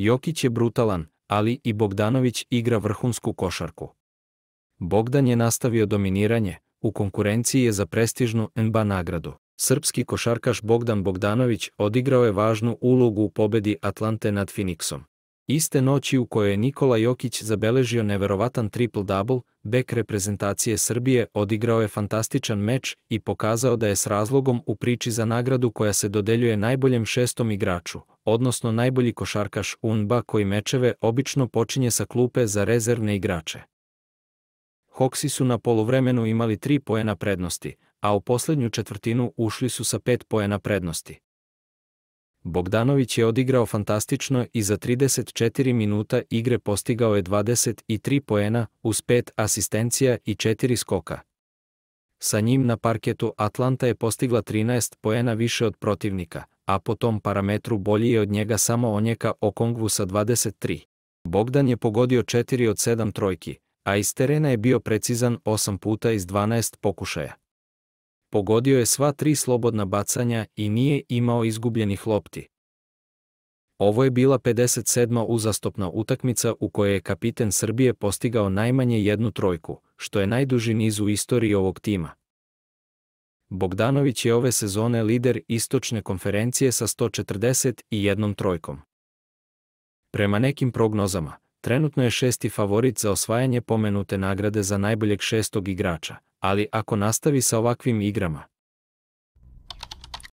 Jokić je brutalan, ali i Bogdanović igra vrhunsku košarku. Bogdan je nastavio dominiranje, u konkurenciji je za prestižnu NBA nagradu. Srpski košarkaš Bogdan Bogdanović odigrao je važnu ulogu u pobedi Atlante nad Phoenixom. Iste noći u kojoj je Nikola Jokić zabeležio neverovatan triple-double, bek reprezentacije Srbije odigrao je fantastičan meč i pokazao da je s razlogom u priči za nagradu koja se dodeljuje najboljem šestom igraču, odnosno najbolji košarkaš UNBA koji mečeve obično počinje sa klupe za rezervne igrače. Hoksi su na polovremenu imali tri poena prednosti, a u poslednju četvrtinu ušli su sa pet poena prednosti. Bogdanović je odigrao fantastično i za 34 minuta igre postigao je 23 poena uz 5 asistencija i 4 skoka. Sa njim na parketu Atlanta je postigla 13 poena više od protivnika, a po tom parametru bolji je od njega samo Onjeka Okongvu sa 23. Bogdan je pogodio 4 od 7 trojki, a iz terena je bio precizan 8 puta iz 12 pokušaja. Pogodio je sva tri slobodna bacanja i nije imao izgubljenih lopti. Ovo je bila 57. uzastopna utakmica u kojoj je kapiten Srbije postigao najmanje jednu trojku, što je najduži niz u istoriji ovog tima. Bogdanović je ove sezone lider istočne konferencije sa 141 trojkom. Prema nekim prognozama, trenutno je šesti favorit za osvajanje pomenute nagrade za najboljeg šestog igrača, ali ako nastavi sa ovakvim igrama,